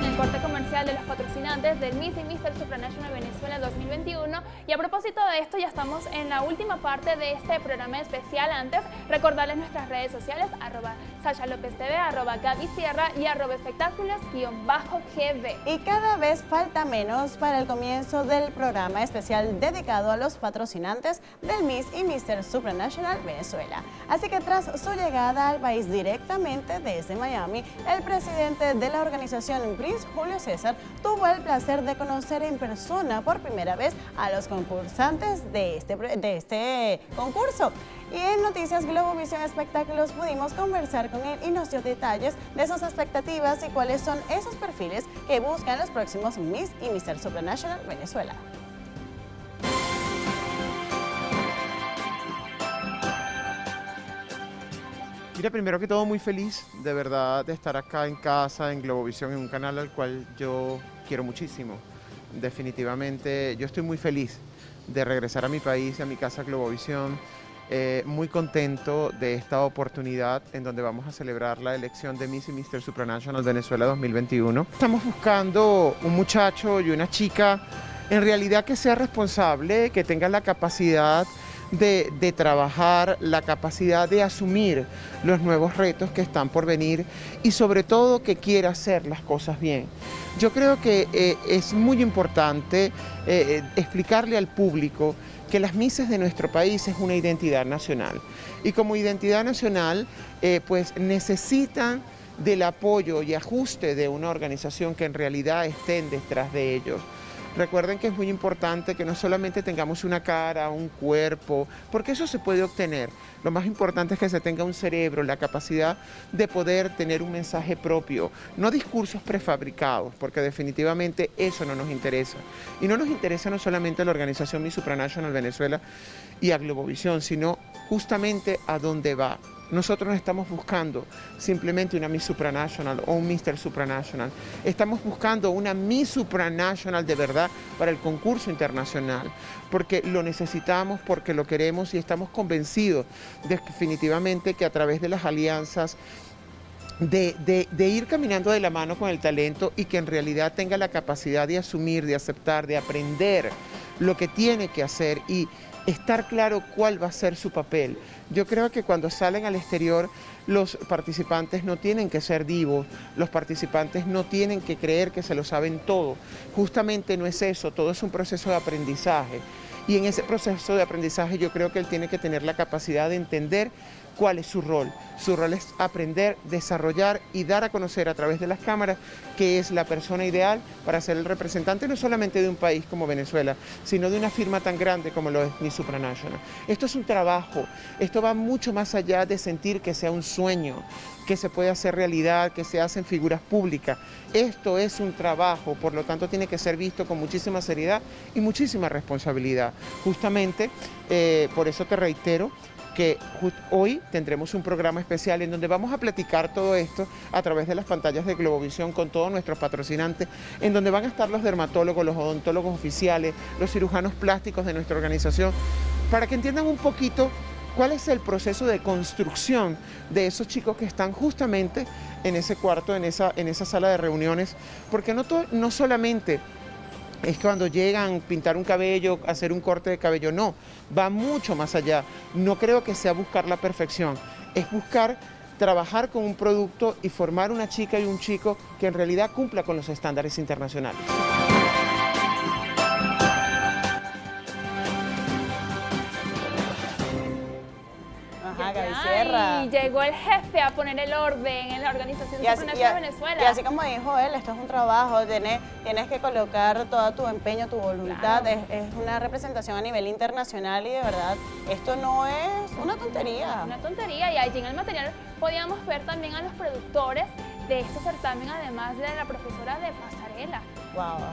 en el de los patrocinantes del Miss y Mr. Supranational Venezuela 2021 y a propósito de esto ya estamos en la última parte de este programa especial. Antes, recordarles nuestras redes sociales, arroba Sasha López TV, arroba Gaby Sierra y arroba espectáculos-gb. Y cada vez falta menos para el comienzo del programa especial dedicado a los patrocinantes del Miss y Mr. Supranational Venezuela. Así que tras su llegada al país directamente desde Miami, el presidente de la organización Prince Julio César tuvo el placer de conocer en persona por primera vez a los concursantes de este, de este concurso. Y en Noticias Globovisión Espectáculos pudimos conversar con él y nos dio detalles de sus expectativas y cuáles son esos perfiles que buscan los próximos Miss y Mr. Supranational Venezuela. Mira, primero que todo muy feliz de verdad de estar acá en casa, en Globovisión, en un canal al cual yo quiero muchísimo. Definitivamente yo estoy muy feliz de regresar a mi país, a mi casa Globovisión, eh, muy contento de esta oportunidad en donde vamos a celebrar la elección de Miss y Mr. Supranational Venezuela 2021. Estamos buscando un muchacho y una chica en realidad que sea responsable, que tenga la capacidad de, trabajar, la capacidad de asumir los nuevos retos que están por venir y sobre todo que quiera hacer las cosas bien. Yo creo que eh, es muy importante eh, eh, explicarle al público que las mises de nuestro país es una identidad nacional y como identidad nacional pues necesitan del apoyo y ajuste de una organización que en realidad estén detrás de ellos. Recuerden que es muy importante que no solamente tengamos una cara, un cuerpo, porque eso se puede obtener. Lo más importante es que se tenga un cerebro, la capacidad de poder tener un mensaje propio, no discursos prefabricados, porque definitivamente eso no nos interesa. Y no nos interesa no solamente la organización Mi Supranational Venezuela y a Globovisión, sino justamente a dónde va nosotros no estamos buscando simplemente una Miss Supranational o un Mr. Supranational. Estamos buscando una Miss Supranational de verdad para el concurso internacional, porque lo necesitamos, porque lo queremos y estamos convencidos definitivamente que a través de las alianzas de, de, ir caminando de la mano con el talento y que en realidad tenga la capacidad de asumir, de aceptar, de aprender lo que tiene que hacer y estar claro cuál va a ser su papel. Yo creo que cuando salen al exterior los participantes no tienen que ser divos, los participantes no tienen que creer que se lo saben todo. Justamente no es eso, todo es un proceso de aprendizaje. Y en ese proceso de aprendizaje yo creo que él tiene que tener la capacidad de entender cuál es su rol. Su rol es aprender, desarrollar y dar a conocer a través de las cámaras que es la persona ideal para ser el representante no solamente de un país como Venezuela, sino de una firma tan grande como lo es Mi Supranational. Esto es un trabajo, esto va mucho más allá de sentir que sea un sueño, que se puede hacer realidad, que se hacen figuras públicas. Esto es un trabajo, por lo tanto tiene que ser visto con muchísima seriedad y muchísima responsabilidad. Justamente, eh, por eso te reitero, que hoy tendremos un programa especial en donde vamos a platicar todo esto a través de las pantallas de Globovisión con todos nuestros patrocinantes, en donde van a estar los dermatólogos, los odontólogos oficiales, los cirujanos plásticos de nuestra organización, para que entiendan un poquito cuál es el proceso de construcción de esos chicos que están justamente en ese cuarto, en esa, en esa sala de reuniones, porque no, no solamente es cuando llegan pintar un cabello, hacer un corte de cabello, no, va mucho más allá. No creo que sea buscar la perfección, es buscar trabajar con un producto y formar una chica y un chico que en realidad cumpla con los estándares internacionales. Y llegó el jefe a poner el orden en la Organización de Venezuela. Y así como dijo él, esto es un trabajo, tienes, tienes que colocar todo tu empeño, tu voluntad, es, una representación a nivel internacional y de verdad, esto no es una tontería. Una tontería y allí en el material podíamos ver también a los productores de este certamen, además de la profesora de pasarela.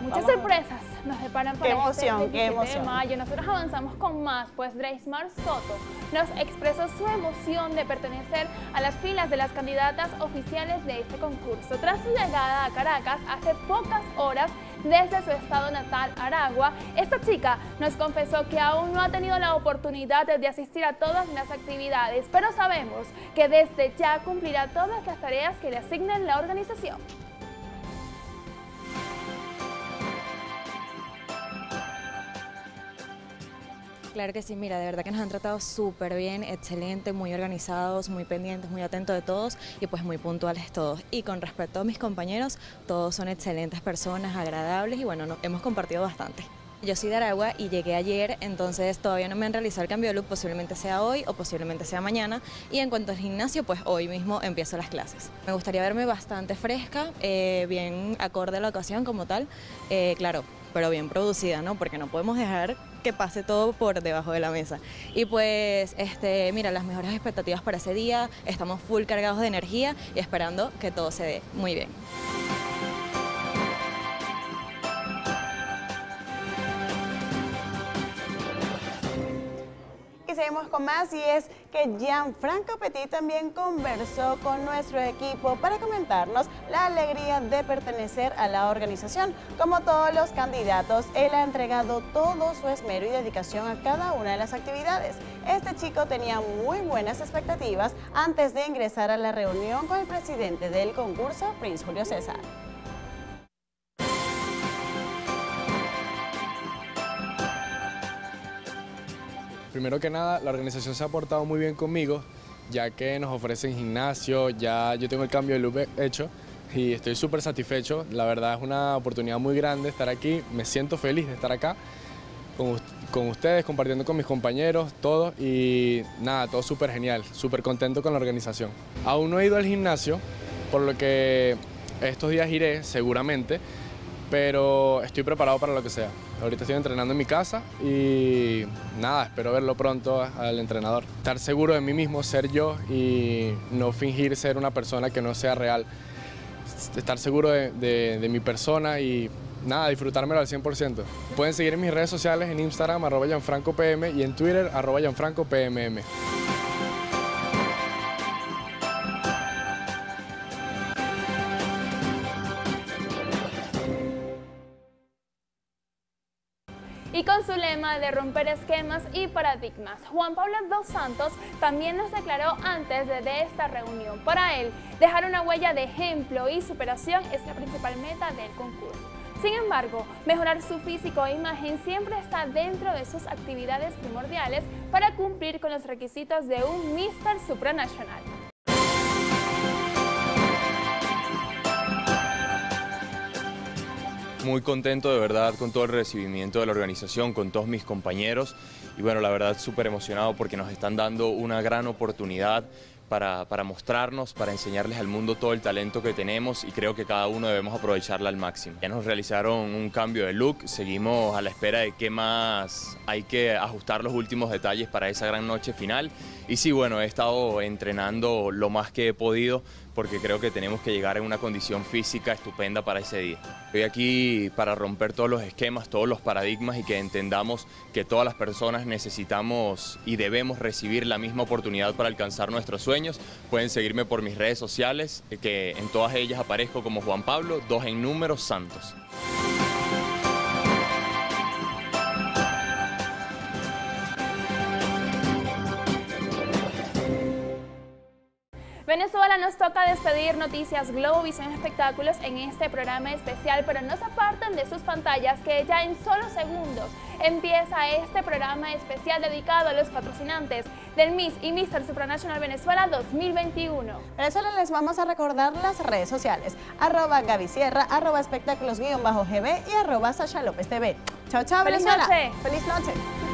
Muchas sorpresas nos deparan para este emoción, qué emoción. de mayo. Nosotros avanzamos con más, pues Dreismar Soto nos expresó su emoción de pertenecer a las filas de las candidatas oficiales de este concurso. Tras su llegada a Caracas hace pocas horas desde su estado natal, Aragua, esta chica nos confesó que aún no ha tenido la oportunidad de asistir a todas las actividades, pero sabemos que desde ya cumplirá todas las tareas que le asignen la organización. Claro que sí, mira, de verdad que nos han tratado súper bien, excelente, muy organizados, muy pendientes, muy atentos de todos y pues muy puntuales todos. Y con respecto a mis compañeros, todos son excelentes personas, agradables y bueno, hemos compartido bastante. Yo soy de Aragua y llegué ayer, entonces todavía no me han realizado el cambio de look, posiblemente sea hoy o posiblemente sea mañana. Y en cuanto al gimnasio, pues hoy mismo empiezo las clases. Me gustaría verme bastante fresca, eh, bien acorde a la ocasión como tal, eh, claro, pero bien producida, ¿no? Porque no podemos dejar que pase todo por debajo de la mesa. Y pues, este, mira, las mejores expectativas para ese día, estamos full cargados de energía y esperando que todo se dé muy bien. seguimos con más y es que Gianfranco Petit también conversó con nuestro equipo para comentarnos la alegría de pertenecer a la organización. Como todos los candidatos, él ha entregado todo su esmero y dedicación a cada una de las actividades. Este chico tenía muy buenas expectativas antes de ingresar a la reunión con el presidente del concurso, Prince Julio César. Primero que nada, la organización se ha portado muy bien conmigo, ya que nos ofrecen gimnasio, ya yo tengo el cambio de look hecho y estoy súper satisfecho. La verdad es una oportunidad muy grande estar aquí, me siento feliz de estar acá con, ustedes, compartiendo con mis compañeros, todo y nada, todo súper genial, súper contento con la organización. Aún no he ido al gimnasio, por lo que estos días iré seguramente, pero estoy preparado para lo que sea. Ahorita estoy entrenando en mi casa y nada, espero verlo pronto al entrenador. Estar seguro de mí mismo, ser yo y no fingir ser una persona que no sea real. Estar seguro de, mi persona y nada, disfrutármelo al 100%. Pueden seguir en mis redes sociales en Instagram, arroba PM y en Twitter, arroba PMM. Y con su lema de romper esquemas y paradigmas, Juan Pablo dos Santos también nos declaró antes de, esta reunión. Para él, dejar una huella de ejemplo y superación es la principal meta del concurso. Sin embargo, mejorar su físico e imagen siempre está dentro de sus actividades primordiales para cumplir con los requisitos de un Mr. Supranacional. Muy contento de verdad con todo el recibimiento de la organización, con todos mis compañeros y bueno, la verdad súper emocionado porque nos están dando una gran oportunidad para, para, mostrarnos, para enseñarles al mundo todo el talento que tenemos y creo que cada uno debemos aprovecharla al máximo. Ya nos realizaron un cambio de look, seguimos a la espera de qué más hay que ajustar los últimos detalles para esa gran noche final y sí, bueno, he estado entrenando lo más que he podido porque creo que tenemos que llegar en una condición física estupenda para ese día. Estoy aquí para romper todos los esquemas, todos los paradigmas y que entendamos que todas las personas necesitamos y debemos recibir la misma oportunidad para alcanzar nuestros sueños. Pueden seguirme por mis redes sociales, que en todas ellas aparezco como Juan Pablo, dos en números santos. Venezuela nos toca despedir Noticias Globovisión Espectáculos en este programa especial, pero no se aparten de sus pantallas que ya en solo segundos empieza este programa especial dedicado a los patrocinantes del Miss y Mr. Supranational Venezuela 2021. Venezuela les vamos a recordar las redes sociales, arroba Gaby Sierra, arroba espectáculos-gb y arroba Sasha López TV. Chao, chao, ¡Feliz Venezuela. noche! ¡Feliz noche!